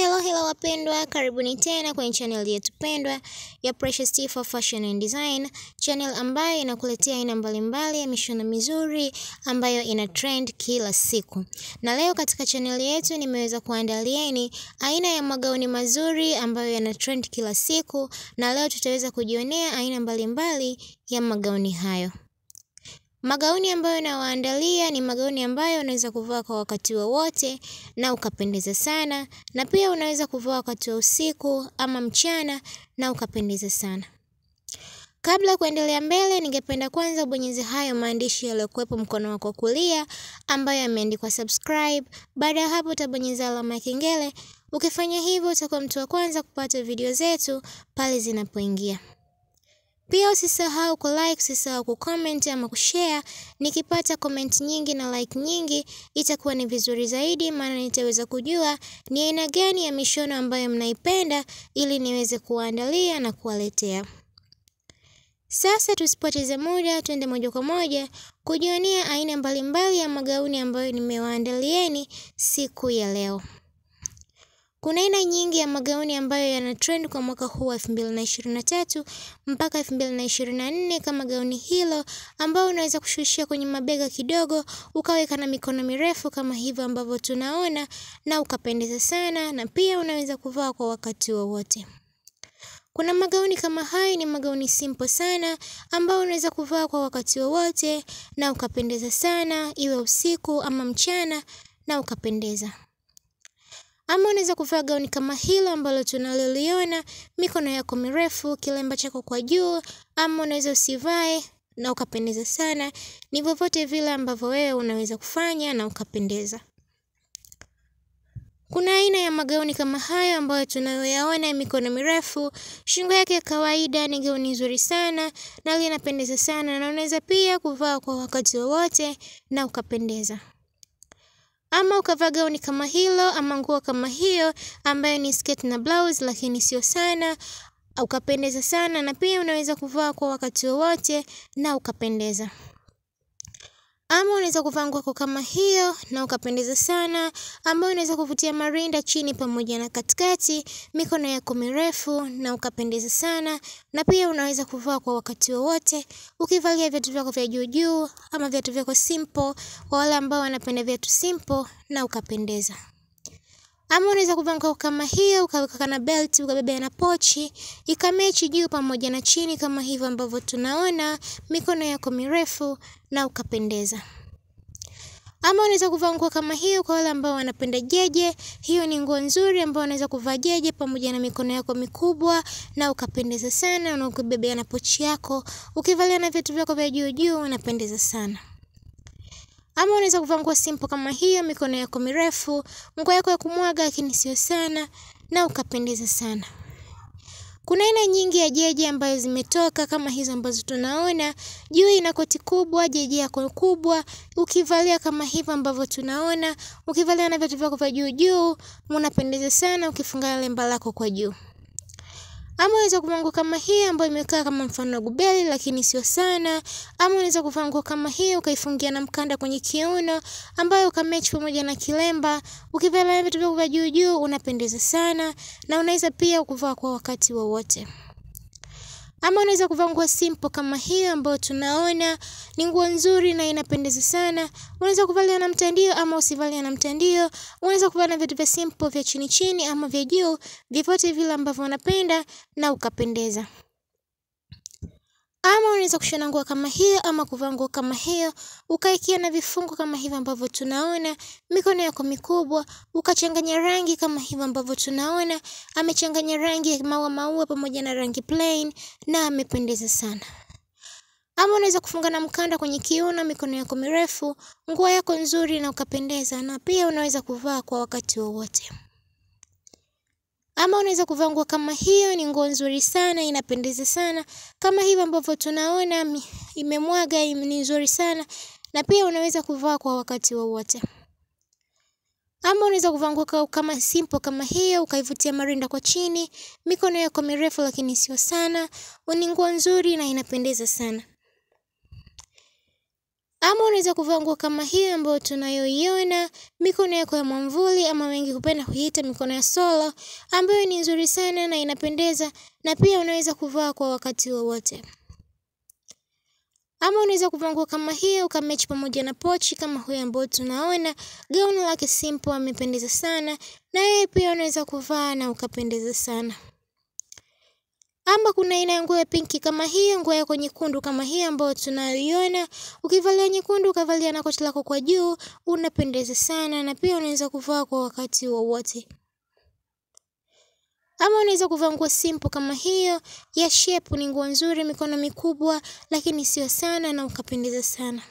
Hello hello wapendwa, karibuni tena kwenye channel yetu pendwa ya Precious T for Fashion and Design, channel ambayo inakuletea aina mbalimbali ya mishono mizuri ambayo ina trend kila siku. Na leo katika channel yetu nimeweza kuandalieni aina ya magauni mazuri ambayo yana trend kila siku, na leo tutaweza kujionea aina mbalimbali ya magauni hayo. Magauni ambayo nawaandalia ni magauni ambayo unaweza kuvaa kwa wakati wowote na ukapendeza sana, na pia unaweza kuvaa wakati wa usiku ama mchana na ukapendeza sana. Kabla kuendelea mbele, ningependa kwanza ubonyeze hayo maandishi yaliyokuwepo mkono wako wa kulia ambayo yameandikwa subscribe. Baada ya hapo, utabonyeza alama ya kengele. Ukifanya hivyo, utakuwa mtu wa kwanza kupata video zetu pale zinapoingia. Pia usisahau ku like, usisahau ku comment ama kushare. Nikipata comment nyingi na like nyingi, itakuwa ni vizuri zaidi, maana nitaweza kujua ni aina gani ya mishono ambayo mnaipenda, ili niweze kuwaandalia na kuwaletea. Sasa tusipoteze muda, twende moja kwa moja kujionea aina mbalimbali ya magauni ambayo nimewaandalieni siku ya leo. Kuna aina nyingi ya magauni ambayo yana trend kwa mwaka huu wa 2023 mpaka 2024 kama gauni hilo ambao unaweza kushushia kwenye mabega kidogo ukaweka na mikono mirefu kama hivyo ambavyo tunaona na ukapendeza sana na pia unaweza kuvaa kwa wakati wowote. Kuna magauni kama hayo ni magauni simple sana ambao unaweza kuvaa kwa wakati wowote na ukapendeza sana iwe usiku ama mchana na ukapendeza. Ama unaweza kuvaa gauni kama hilo ambalo tunaloliona, mikono yako mirefu, kilemba chako kwa juu, ama unaweza usivae na ukapendeza sana. Ni vyovyote vile ambavyo wewe unaweza kufanya na ukapendeza. Kuna aina ya magauni kama hayo ambayo tunayoyaona ya mikono mirefu, shingo yake ya kawaida ni gauni nzuri sana na linapendeza sana na unaweza pia kuvaa kwa wakati wowote na ukapendeza. Ama ukavaa gauni kama hilo ama nguo kama hiyo ambayo ni sketi na blouse lakini sio sana, ukapendeza sana na pia unaweza kuvaa kwa wakati wowote na ukapendeza. Ama unaweza kuvaa nguo kama hiyo na ukapendeza sana, ambayo unaweza kuvutia marinda chini pamoja na katikati, mikono yako mirefu na ukapendeza sana, na pia unaweza kuvaa kwa wakati wowote, ukivalia viatu vyako vya juu juu ama viatu vyako simple, kwa wale ambao wanapenda viatu simple na ukapendeza. Ama unaweza kuvaa nguo kama hiyo ukaweka na belt ukabebea na pochi ikamechi juu pamoja na chini kama hivyo ambavyo tunaona, mikono yako mirefu na ukapendeza. Ama unaweza kuvaa nguo kama hiyo kwa wale ambao wanapenda jeje, hiyo ni nguo nzuri ambayo unaweza kuvaa jeje pamoja na mikono yako mikubwa na ukapendeza sana na ukibebea na pochi yako, ukivalia na viatu vyako vya juu juu unapendeza sana. Ama unaweza kuvaa nguo simple kama hiyo, mikono yako mirefu, nguo yako ya kumwaga lakini sio sana na ukapendeza sana. Kuna aina nyingi ya jeje ambayo zimetoka kama hizo ambazo tunaona, juu ina koti kubwa, jeje yako kubwa, ukivalia kama hivyo ambavyo tunaona, ukivalia na viatu vyako vya juu juu, unapendeza sana ukifunga lemba lako kwa juu. Ama unaweza kuvaa nguo kama hii ambayo imekaa kama mfano wa gubeli lakini sio sana. Ama unaweza kuvaa nguo kama hii ukaifungia na mkanda kwenye kiuno ambayo ukamechi pamoja na kilemba. Ukivaa vitu vyako vya juu juu unapendeza sana na unaweza pia kuvaa kwa wakati wowote. Ama unaweza kuvaa nguo simple kama hiyo ambayo tunaona ni nguo nzuri na inapendeza sana. Unaweza kuvalia na mtandio ama usivalia na mtandio. Unaweza kuvaa na vitu vya simple vya chini chini ama vya juu, vyovyote vile ambavyo unapenda na ukapendeza. Ama unaweza kushona nguo kama hiyo ama kuvaa nguo kama hiyo, ukaikia na vifungo kama hivyo ambavyo tunaona, mikono yako mikubwa, ukachanganya rangi kama hivyo ambavyo tunaona, amechanganya rangi ya maua maua pamoja na rangi plain na amependeza sana. Ama unaweza kufunga na mkanda kwenye kiuno, mikono yako mirefu, nguo yako nzuri na ukapendeza na pia unaweza kuvaa kwa wakati wowote. Ama unaweza kuvaa nguo kama hiyo, ni nguo nzuri sana, inapendeza sana. Kama hivyo ambavyo tunaona imemwaga ni nzuri sana na pia unaweza kuvaa kwa wakati wowote. Ama unaweza kuvaa nguo kama simple kama hiyo, ukaivutia marinda kwa chini, mikono yako mirefu lakini sio sana, ni nguo nzuri na inapendeza sana. Ama unaweza kuvaa nguo kama hii ambayo tunayoiona, mikono yako ya mwamvuli ama wengi hupenda kuiita mikono ya solo, ambayo ni nzuri sana na inapendeza na pia unaweza kuvaa kwa wakati wowote. Ama unaweza kuvaa nguo kama hiyo ukamechi pamoja na pochi kama huyo ambao tunaona, gauni lake simple amependeza sana na yeye pia unaweza kuvaa na ukapendeza sana. Ama kuna aina ya nguo ya pinki kama hiyo, nguo yako nyekundu kama hii ambayo tunayoiona, ukivalia nyekundu ukavalia na koti lako kwa juu, unapendeza sana na pia unaweza kuvaa kwa wakati wowote. Ama unaweza kuvaa nguo simple kama hiyo, ya shape ni nguo nzuri, mikono mikubwa, lakini sio sana na ukapendeza sana.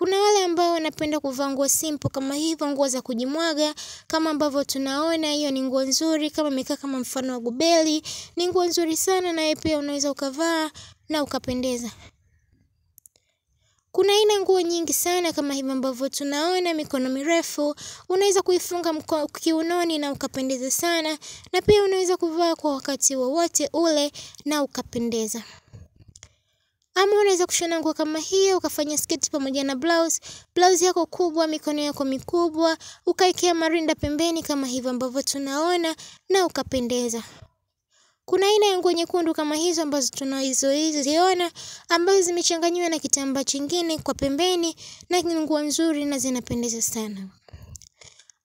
Kuna wale ambao wanapenda kuvaa nguo simple kama hivyo, nguo za kujimwaga, kama ambavyo tunaona, hiyo ni nguo nzuri, kama imekaa kama mfano wa gubeli, ni nguo nzuri sana na pia unaweza ukavaa na ukapendeza. Kuna aina nguo nyingi sana kama hivi ambavyo tunaona, mikono mirefu, unaweza kuifunga kiunoni na ukapendeza sana, na pia unaweza kuvaa kwa wakati wowote ule na ukapendeza. Ama unaweza kushona nguo kama hiyo ukafanya sketi pamoja na blouse, blouse yako kubwa, mikono yako mikubwa, ukaekea marinda pembeni kama hivyo ambavyo tunaona na ukapendeza. Kuna aina ya nguo nyekundu kama hizo ambazo tunazoziona ambazo zimechanganywa na kitambaa chingine kwa pembeni na ni nguo nzuri na zinapendeza sana.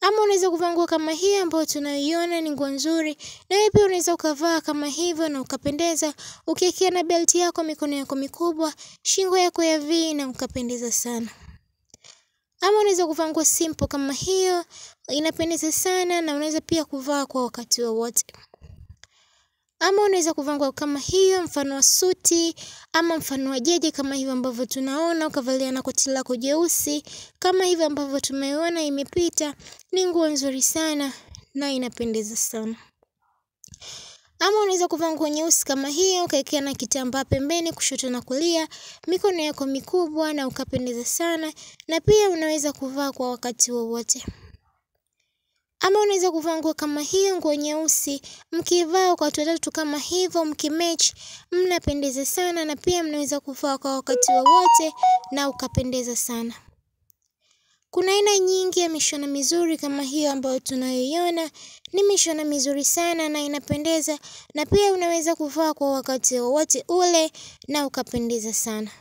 Ama unaweza kuvaa nguo kama hii ambayo tunaiona ni nguo nzuri na wewe pia unaweza ukavaa kama hivyo na ukapendeza ukiekea na belt yako, mikono yako mikubwa, shingo yako ya V na ukapendeza sana. Ama unaweza kuvaa nguo simple kama hiyo, inapendeza sana na unaweza pia kuvaa kwa wakati wowote. Ama unaweza kuvaa nguo kama hiyo, mfano wa suti, ama mfano wa jeje kama hivyo ambavyo tunaona, ukavalia na koti lako jeusi, kama hivyo ambavyo tumeona imepita, ni nguo nzuri sana na inapendeza sana. Ama unaweza kuvaa nguo nyeusi kama hiyo, ukaekea na kitambaa pembeni kushoto na kulia, mikono yako mikubwa na ukapendeza sana, na pia unaweza kuvaa kwa wakati wowote. Ama unaweza kuvaa nguo kama hiyo, nguo nyeusi, mkivaa kwa watu watatu kama hivyo, mkimatch, mnapendeza sana na pia mnaweza kuvaa kwa wakati wowote na ukapendeza sana. Kuna aina nyingi ya mishona mizuri kama hiyo ambayo tunayoiona, ni mishona mizuri sana na inapendeza na pia unaweza kuvaa kwa wakati wowote ule na ukapendeza sana.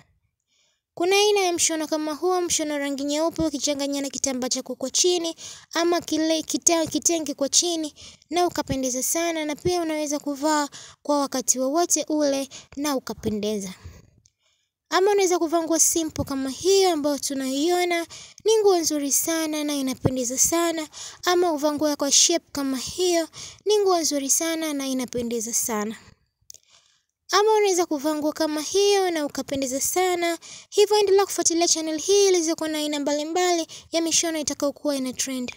Kuna aina ya mshono kama huo, mshono rangi nyeupe ukichanganya na kitambaa chako kwa chini ama kile kita, kitenge kwa chini na ukapendeza sana na pia unaweza kuvaa kwa wakati wowote ule na ukapendeza. Ama unaweza kuvaa nguo simple kama hiyo ambayo tunaiona, ni nguo nzuri sana na inapendeza sana. Ama uvaa nguo yako shape kama hiyo, ni nguo nzuri sana na inapendeza sana. Ama unaweza kuvaa nguo kama hiyo na ukapendeza sana. Hivyo endelea kufuatilia channel hii ilizokuwa na aina mbalimbali ya mishono itakayokuwa ina trend.